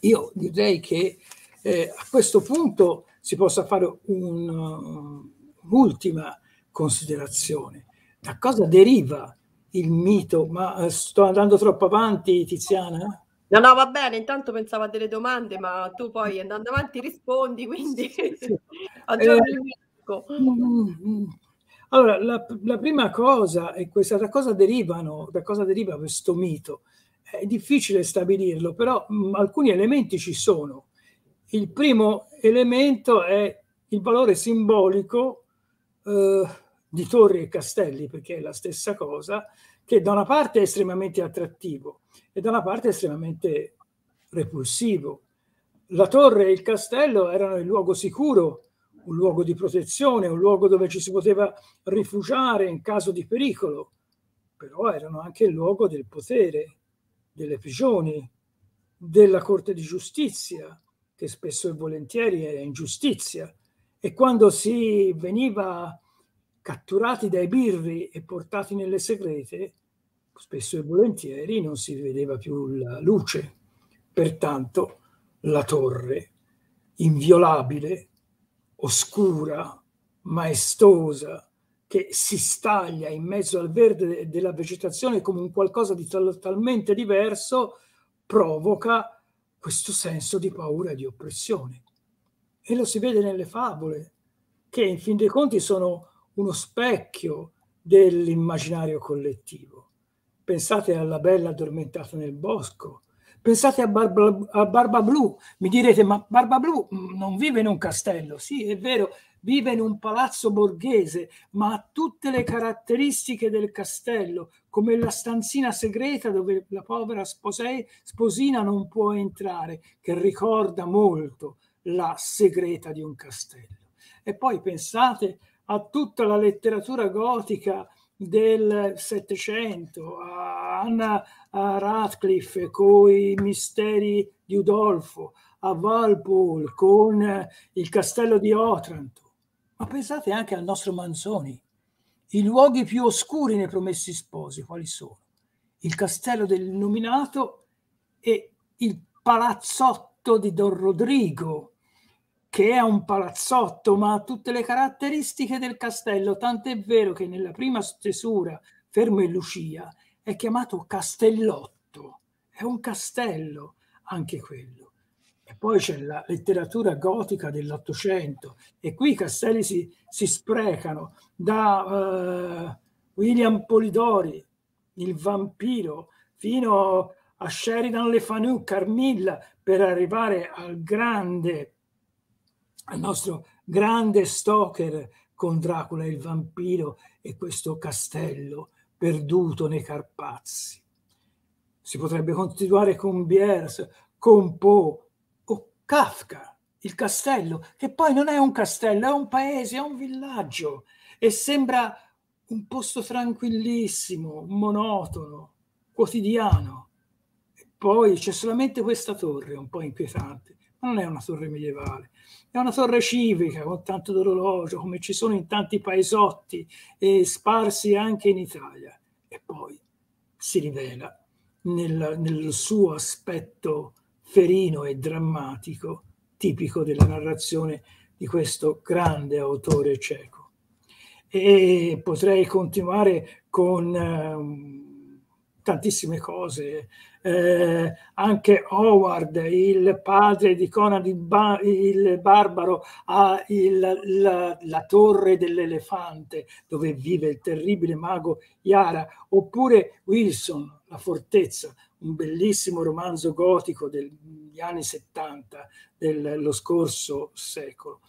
Io direi che eh, a questo punto si possa fare un, uh, un'ultima considerazione. Da cosa deriva il mito? Ma uh, sto andando troppo avanti, Tiziana? No, no, va bene, intanto pensavo a delle domande, ma tu poi andando avanti rispondi, quindi sì, sì. aggiorno *laughs* eh, il mito. Mm, mm, allora, la, la, prima cosa è questa, da cosa derivano, da cosa deriva questo mito? È difficile stabilirlo, però mh, mm, alcuni elementi ci sono. Il primo elemento è il valore simbolico eh, di torri e castelli, perché è la stessa cosa, che da una parte è estremamente attrattivo e da una parte è estremamente repulsivo. La torre e il castello erano il luogo sicuro un luogo di protezione, un luogo dove ci si poteva rifugiare in caso di pericolo, però erano anche il luogo del potere, delle prigioni, della Corte di Giustizia, che spesso e volentieri era ingiustizia. E quando si veniva catturati dai birri e portati nelle segrete, spesso e volentieri non si vedeva più la luce. Pertanto la torre, inviolabile, oscura, maestosa, che si staglia in mezzo al verde della vegetazione come un qualcosa di totalmente diverso, provoca questo senso di paura e di oppressione. E lo si vede nelle favole, che in fin dei conti sono uno specchio dell'immaginario collettivo. Pensate alla bella addormentata nel bosco, Pensate a Barba, a Barba Blu, mi direte, ma Barba Blu mm, non vive in un castello, sì, è vero, vive in un palazzo borghese, ma ha tutte le caratteristiche del castello, come la stanzina segreta dove la povera spose, sposina non può entrare, che ricorda molto la segreta di un castello. E poi pensate a tutta la letteratura gotica del Settecento, a Anna Radcliffe con i misteri di Udolfo, a Walpole con il castello di Otranto. Ma pensate anche al nostro Manzoni. I luoghi più oscuri nei promessi sposi, quali sono? Il castello del nominato e il palazzotto di Don Rodrigo, che è un palazzotto, ma ha tutte le caratteristiche del castello, tant'è vero che nella prima stesura, Fermo e Lucia, è chiamato Castellotto, è un castello anche quello. Poi c'è la letteratura gotica dell'Ottocento e qui i castelli si, si sprecano da uh, William Polidori, il vampiro, fino a Sheridan Le Fanu, Carmilla, per arrivare al grande al nostro grande Stoker con Dracula il vampiro e questo castello perduto nei Carpazi. Si potrebbe continuare con Biers, con Poe Kafka, il castello, che poi non è un castello, è un paese, è un villaggio e sembra un posto tranquillissimo, monotono, quotidiano. E poi c'è solamente questa torre un po' inquietante, ma non è una torre medievale, è una torre civica con tanto d'orologio, come ci sono in tanti paesotti e sparsi anche in Italia. E poi si rivela nel, nel suo aspetto ferino e drammatico, tipico della narrazione di questo grande autore cieco. E potrei continuare con eh, tantissime cose, eh, anche Howard, il padre di Conan il, ba- il barbaro, ha il, la, la, torre dell'elefante dove vive il terribile mago Yara, oppure Wilson, la fortezza, un bellissimo romanzo gotico degli anni 70 dello scorso secolo,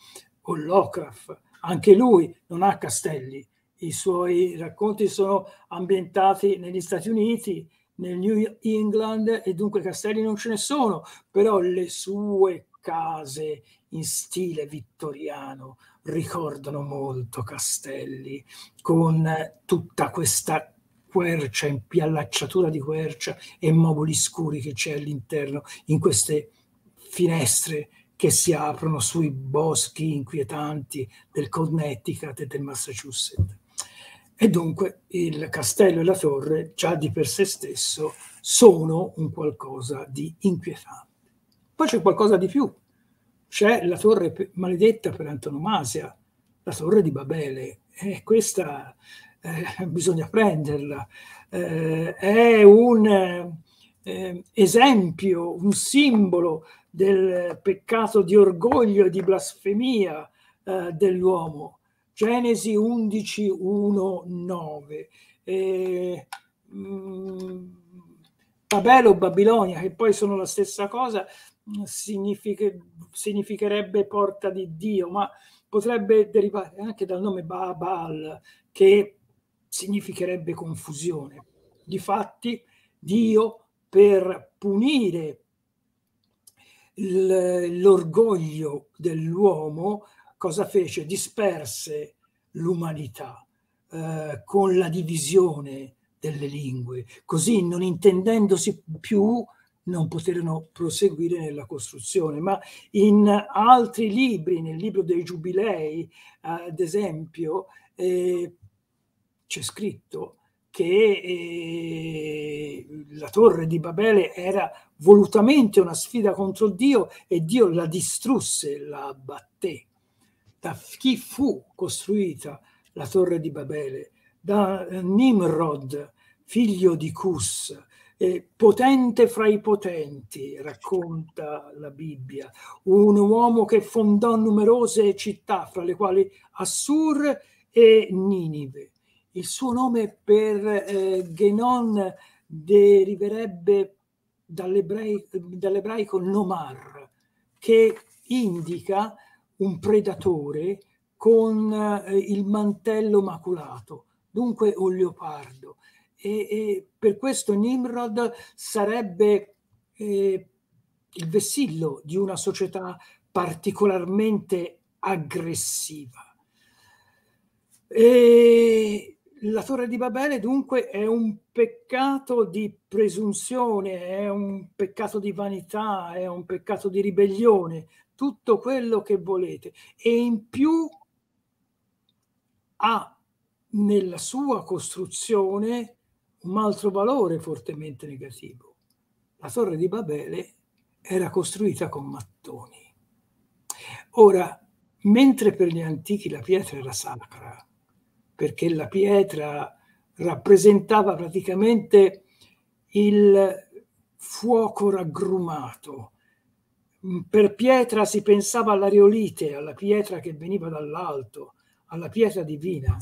o Lovecraft, anche lui non ha castelli, i suoi racconti sono ambientati negli Stati Uniti nel New England e dunque castelli non ce ne sono, però le sue case in stile vittoriano ricordano molto castelli, con tutta questa quercia, impiallacciatura di quercia e mobili scuri che c'è all'interno, in queste finestre che si aprono sui boschi inquietanti del Connecticut e del Massachusetts. E dunque il castello e la torre già di per sé stesso sono un qualcosa di inquietante. Poi c'è qualcosa di più. C'è la torre maledetta per antonomasia, la torre di Babele. E questa eh, *laughs* bisogna prenderla. Eh, è un eh, esempio, un simbolo del peccato di orgoglio e di blasfemia eh, dell'uomo Genesi 11, 1, 9. Eh, mh, Babele o Babilonia, che poi sono la stessa cosa, significa, significherebbe porta di Dio, ma potrebbe derivare anche dal nome Babal, che significherebbe confusione. Difatti, Dio per punire l'orgoglio dell'uomo cosa fece? Disperse l'umanità eh, con la divisione delle lingue, così non intendendosi più non poterono proseguire nella costruzione, ma in altri libri, nel libro dei Giubilei, ad esempio, eh, c'è scritto che eh, la torre di Babele era volutamente una sfida contro Dio e Dio la distrusse, la abbatté da chi fu costruita la torre di Babele, da Nimrod, figlio di Cus, eh, potente fra i potenti, racconta la Bibbia, un uomo che fondò numerose città, fra le quali Assur e Ninive. Il suo nome per eh, Genon deriverebbe dall'ebraico, nomar, che indica un predatore con eh, il mantello maculato, dunque un leopardo. E, e per questo Nimrod sarebbe eh, il vessillo di una società particolarmente aggressiva. E la Torre di Babele dunque è un peccato di presunzione, è un peccato di vanità, è un peccato di ribellione, tutto quello che volete e in più ha nella sua costruzione un altro valore fortemente negativo. La torre di Babele era costruita con mattoni. Ora, mentre per gli antichi la pietra era sacra, perché la pietra rappresentava praticamente il fuoco raggrumato, per pietra si pensava all'areolite, alla pietra che veniva dall'alto, alla pietra divina.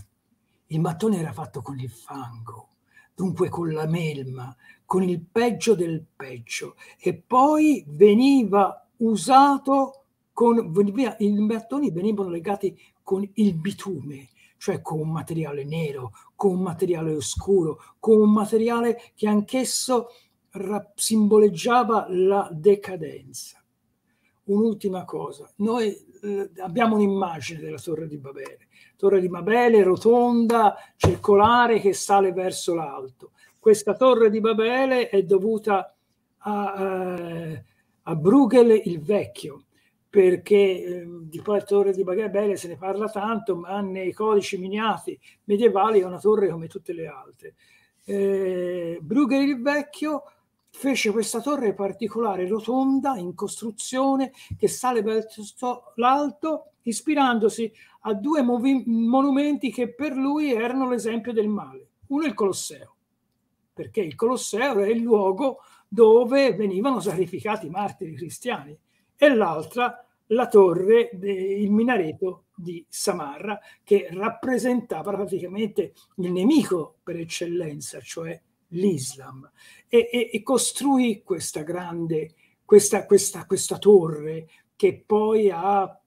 Il mattone era fatto con il fango, dunque con la melma, con il peggio del peggio e poi veniva usato con i mattoni venivano legati con il bitume, cioè con un materiale nero, con un materiale oscuro, con un materiale che anch'esso simboleggiava la decadenza un'ultima cosa. Noi eh, abbiamo un'immagine della Torre di Babele. Torre di Babele rotonda, circolare, che sale verso l'alto. Questa Torre di Babele è dovuta a, eh, a Bruegel il Vecchio, perché eh, di poi Torre di Babele se ne parla tanto, ma nei codici miniati medievali è una torre come tutte le altre. Eh, Bruegel il Vecchio fece questa torre particolare rotonda in costruzione che sale verso l'alto ispirandosi a due movi- monumenti che per lui erano l'esempio del male. Uno è il Colosseo, perché il Colosseo è il luogo dove venivano sacrificati i martiri cristiani, e l'altra la torre, il minareto di Samarra, che rappresentava praticamente il nemico per eccellenza, cioè l'Islam e, e, e costruì questa grande, questa, questa, questa torre che poi ha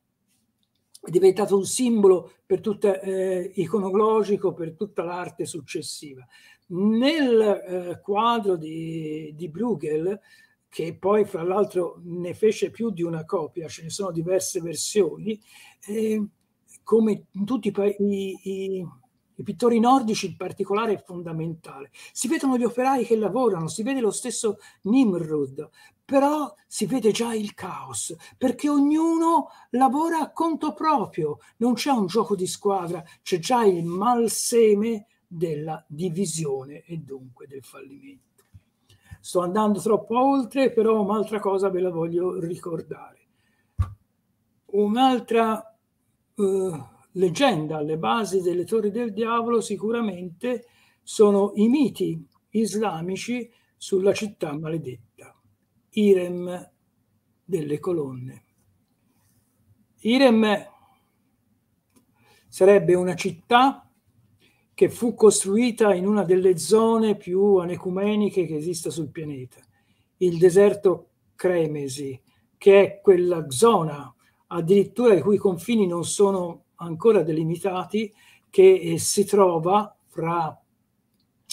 è diventato un simbolo per tutta, eh, iconologico per tutta l'arte successiva. Nel eh, quadro di, di Bruegel, che poi fra l'altro ne fece più di una copia, ce ne sono diverse versioni, eh, come in tutti i, i, i pittori nordici in particolare è fondamentale. Si vedono gli operai che lavorano, si vede lo stesso Nimrod, però si vede già il caos, perché ognuno lavora a conto proprio, non c'è un gioco di squadra, c'è già il malseme della divisione e dunque del fallimento. Sto andando troppo oltre, però un'altra cosa ve la voglio ricordare. Un'altra eh, leggenda alle basi delle torri del diavolo sicuramente sono i miti islamici sulla città maledetta, Irem delle colonne. Irem sarebbe una città che fu costruita in una delle zone più anecumeniche che esista sul pianeta, il deserto Cremesi, che è quella zona addirittura i cui confini non sono ancora delimitati, che eh, si trova fra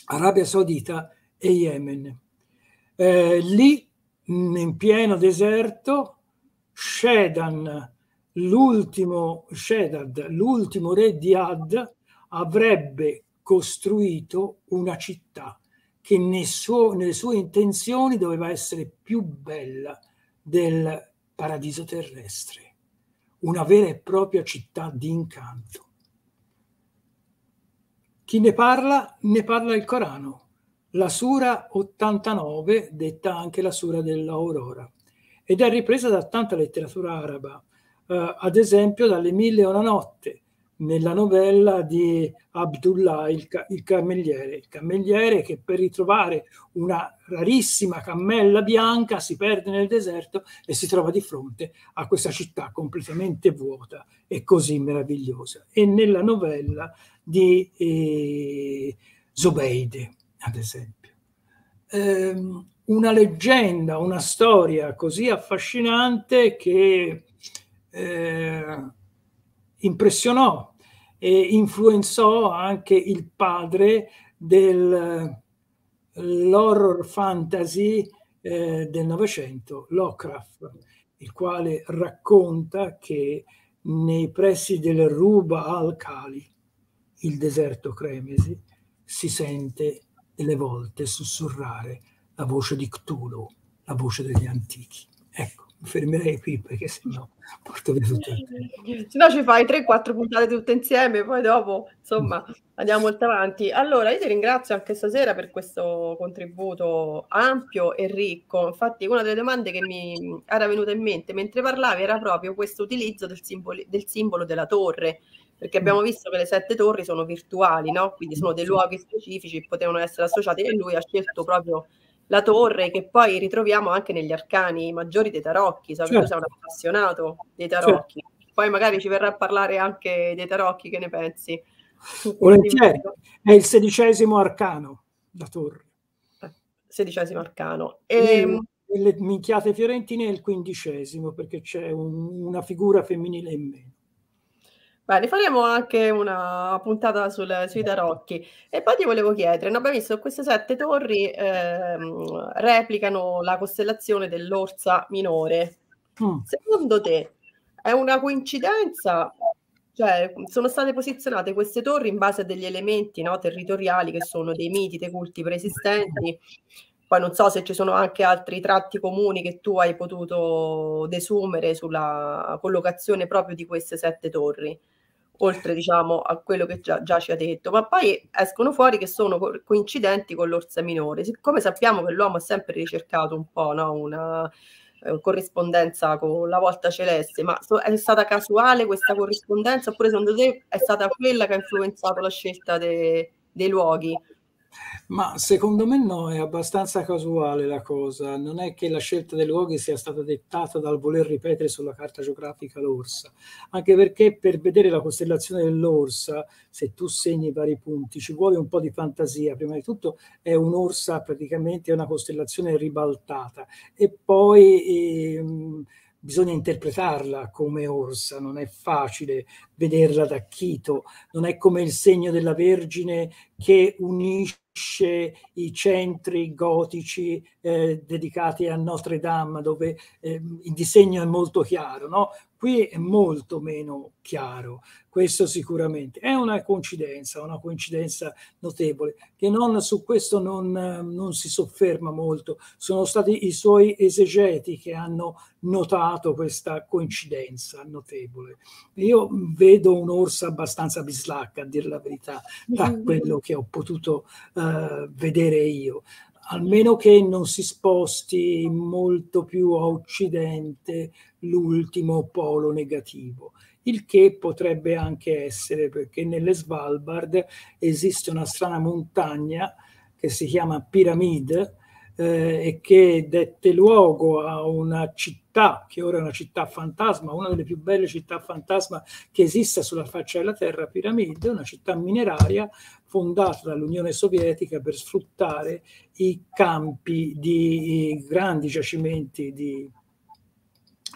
Arabia Saudita e Yemen. Eh, lì, in pieno deserto, Shedan, l'ultimo, Shedad, l'ultimo re di Ad, avrebbe costruito una città che nel suo, nelle sue intenzioni doveva essere più bella del paradiso terrestre, una vera e propria città di incanto. Chi ne parla? Ne parla il Corano, la Sura 89, detta anche la Sura dell'Aurora, ed è ripresa da tanta letteratura araba, eh, ad esempio dalle Mille e una notte, nella novella di Abdullah il, il, cammelliere, il cammelliere che per ritrovare una rarissima cammella bianca si perde nel deserto e si trova di fronte a questa città completamente vuota e così meravigliosa. E nella novella di eh, Zobeide, ad esempio. Ehm, una leggenda, una storia così affascinante che eh, impressionò e influenzò anche il padre dell'horror fantasy eh, del Novecento, Lovecraft, il quale racconta che nei pressi del Ruba al-Khali, il deserto Cremesi, si sente delle volte sussurrare la voce di Cthulhu, la voce degli antichi. Ecco, fermerei qui perché sennò porto via tutto il. Se no ci fai 3-4 puntate tutte insieme, poi dopo, insomma, andiamo molto avanti. Allora, io ti ringrazio anche stasera per questo contributo ampio e ricco. Infatti, una delle domande che mi era venuta in mente mentre parlavi era proprio questo utilizzo del, simbolo, del simbolo della torre, perché abbiamo visto che le sette torri sono virtuali, no? Quindi sono dei luoghi specifici, potevano essere associati e lui ha scelto proprio la torre che poi ritroviamo anche negli arcani maggiori dei tarocchi. So certo. che tu certo. sei un appassionato dei tarocchi. Certo. Poi magari ci verrà a parlare anche dei tarocchi, che ne pensi? Volentieri, è il sedicesimo arcano, la torre. Eh, sedicesimo arcano. E... Ehm le minchiate fiorentine è il quindicesimo, perché c'è un, una figura femminile in meno. Bene, faremo anche una puntata sul, sui tarocchi. E poi ti volevo chiedere, no, abbiamo visto che queste sette torri ehm, replicano la costellazione dell'Orsa Minore. Mm. Secondo te è una coincidenza? Cioè, sono state posizionate queste torri in base a degli elementi no, territoriali che sono dei miti, dei culti preesistenti. Poi non so se ci sono anche altri tratti comuni che tu hai potuto desumere sulla collocazione proprio di queste sette torri oltre diciamo a quello che già, già, ci ha detto, ma poi escono fuori che sono coincidenti con l'orsa minore. Siccome sappiamo che l'uomo ha sempre ricercato un po' no? una eh, corrispondenza con la volta celeste, ma so, è stata casuale questa corrispondenza oppure secondo te è stata quella che ha influenzato la scelta de, dei luoghi? Ma secondo me no, è abbastanza casuale la cosa. Non è che la scelta dei luoghi sia stata dettata dal voler ripetere sulla carta geografica l'orsa, anche perché per vedere la costellazione dell'orsa, se tu segni vari punti, ci vuole un po' di fantasia. Prima di tutto è un'orsa praticamente una costellazione ribaltata e poi ehm, bisogna interpretarla come orsa, non è facile vederla da Chito, non è come il segno della Vergine che unisce riunisce i centri gotici eh, dedicati a Notre Dame, dove eh, il disegno è molto chiaro. No? Qui è molto meno chiaro, questo sicuramente. È una coincidenza, una coincidenza notevole, che non, su questo non, non si sofferma molto. Sono stati i suoi esegeti che hanno notato questa coincidenza notevole. Io vedo un'orsa abbastanza bislacca, a dire la verità, da mm-hmm. quello che ho potuto eh, vedere io, almeno che non si sposti molto più a occidente l'ultimo polo negativo, il che potrebbe anche essere perché nelle Svalbard esiste una strana montagna che si chiama Pyramid, eh, e che dette luogo a una città, che ora è una città fantasma, una delle più belle città fantasma che esista sulla faccia della Terra, Piramide, una città mineraria fondata dall'Unione Sovietica per sfruttare i campi di i grandi giacimenti di,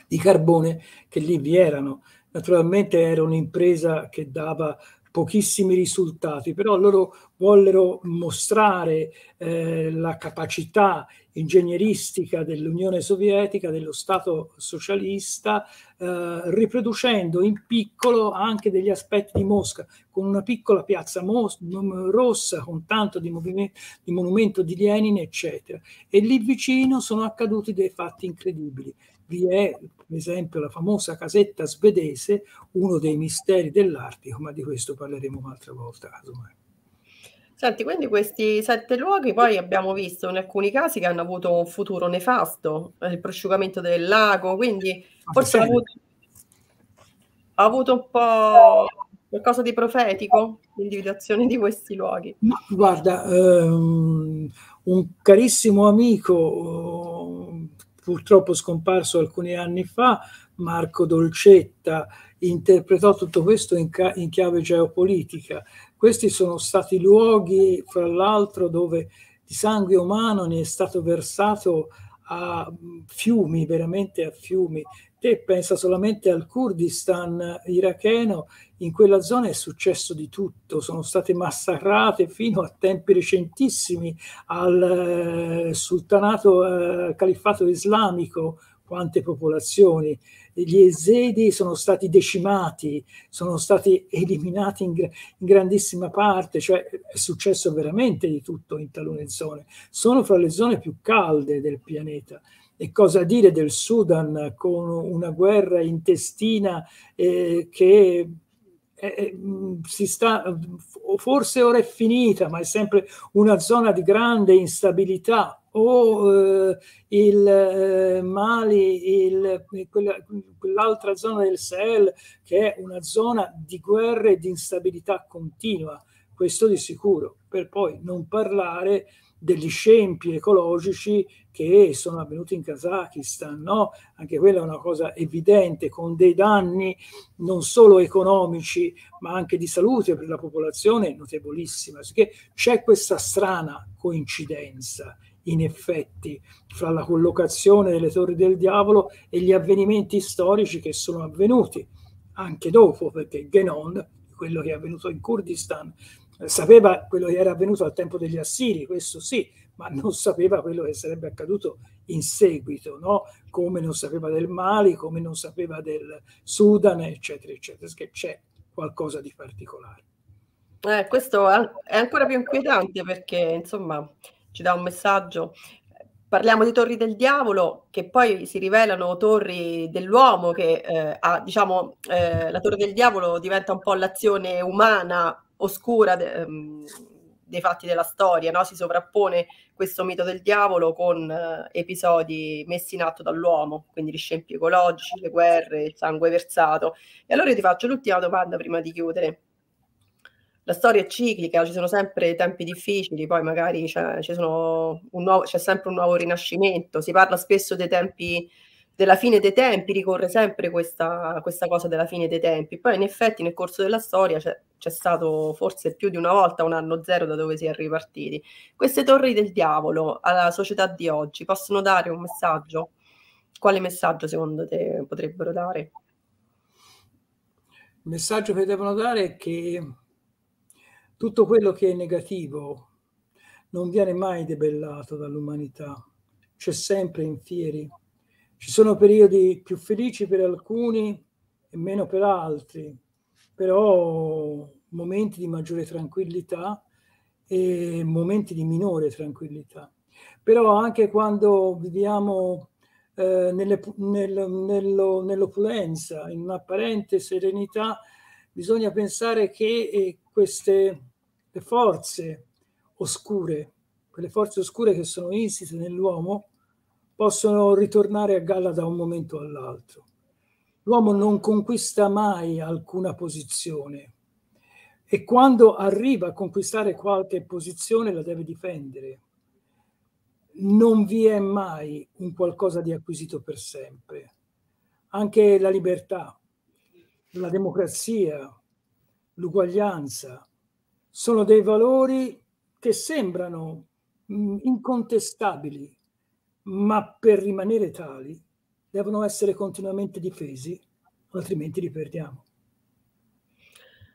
di carbone che lì vi erano. Naturalmente era un'impresa che dava pochissimi risultati, però loro vollero mostrare eh, la capacità ingegneristica dell'Unione Sovietica, dello Stato socialista, eh, riproducendo in piccolo anche degli aspetti di Mosca, con una piccola piazza mos- rossa, con tanto di, movimento, di monumento di Lenin, eccetera. E lì vicino sono accaduti dei fatti incredibili vi è per esempio la famosa casetta svedese, uno dei misteri dell'Artico, ma di questo parleremo un'altra volta. Casomai. Senti, quindi questi sette luoghi poi abbiamo visto in alcuni casi che hanno avuto un futuro nefasto, eh, il prosciugamento del lago, quindi ah, forse ha avuto, ha avuto un po' qualcosa di profetico l'individuazione di questi luoghi? Ma, guarda, ehm, un carissimo amico, eh, purtroppo scomparso alcuni anni fa, Marco Dolcetta, interpretò tutto questo in, in chiave geopolitica, questi sono stati luoghi, fra l'altro, dove di sangue umano ne è stato versato a fiumi, veramente a fiumi. Te pensa solamente al Kurdistan iracheno, in quella zona è successo di tutto, sono state massacrate fino a tempi recentissimi al eh, sultanato eh, califfato islamico, quante popolazioni. Gli esedi sono stati decimati, sono stati eliminati in, in grandissima parte, cioè è successo veramente di tutto in talune zone. Sono fra le zone più calde del pianeta. E cosa dire del Sudan con una guerra intestina eh, che eh, eh si sta, forse ora è finita, ma è sempre una zona di grande instabilità o eh, il eh, Mali, il, quella, quell'altra zona del Sahel che è una zona di guerra e di instabilità continua, questo di sicuro, per poi non parlare degli scempi ecologici che sono avvenuti in Kazakistan, no? anche quella è una cosa evidente, con dei danni non solo economici ma anche di salute per la popolazione notevolissima. C'è questa strana coincidenza in effetti fra la collocazione delle torri del diavolo e gli avvenimenti storici che sono avvenuti anche dopo, perché Genon, quello che è avvenuto in Kurdistan, eh, sapeva quello che era avvenuto al tempo degli Assiri, questo sì, ma non sapeva quello che sarebbe accaduto in seguito, no? come non sapeva del Mali, come non sapeva del Sudan, eccetera, eccetera, che c'è qualcosa di particolare. Eh, questo è ancora più inquietante perché, insomma, ci dà un messaggio. Parliamo di torri del diavolo che poi si rivelano torri dell'uomo che eh, ha, diciamo, eh, la torre del diavolo diventa un po' l'azione umana oscura de, um, dei fatti della storia, no? si sovrappone questo mito del diavolo con eh, episodi messi in atto dall'uomo, quindi gli scempi ecologici, le guerre, il sangue versato. E allora io ti faccio l'ultima domanda prima di chiudere la storia è ciclica, ci sono sempre tempi difficili, poi magari c'è, c'è, nuovo, c'è, sempre un nuovo rinascimento, si parla spesso dei tempi, della fine dei tempi, ricorre sempre questa, questa cosa della fine dei tempi, poi in effetti nel corso della storia c'è, c'è, stato forse più di una volta un anno zero da dove si è ripartiti. Queste torri del diavolo alla società di oggi possono dare un messaggio? Quale messaggio secondo te potrebbero dare? Il messaggio che devono dare è che tutto quello che è negativo non viene mai debellato dall'umanità, c'è sempre in fieri. Ci sono periodi più felici per alcuni e meno per altri, però momenti di maggiore tranquillità e momenti di minore tranquillità. Però anche quando viviamo eh, nelle, nel, nello, nell'opulenza, in un'apparente serenità, bisogna pensare che eh, queste forze oscure, quelle forze oscure che sono insite nell'uomo, possono ritornare a galla da un momento all'altro. L'uomo non conquista mai alcuna posizione e quando arriva a conquistare qualche posizione la deve difendere. Non vi è mai un qualcosa di acquisito per sempre. Anche la libertà, la democrazia, l'uguaglianza sono dei valori che sembrano mm, incontestabili, ma per rimanere tali devono essere continuamente difesi, altrimenti li perdiamo.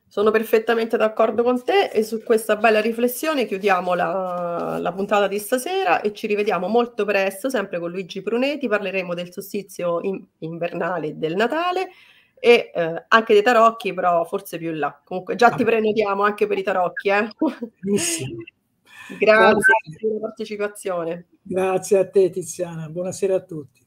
Sono perfettamente d'accordo con te e su questa bella riflessione chiudiamo la, la, puntata di stasera e ci rivediamo molto presto, sempre con Luigi Pruneti, parleremo del solstizio in, invernale del Natale e eh, anche dei tarocchi, però forse più in là. Comunque già ti prenotiamo anche per i tarocchi. Eh? *laughs* Grazie per la partecipazione. Grazie a te Tiziana, buonasera a tutti.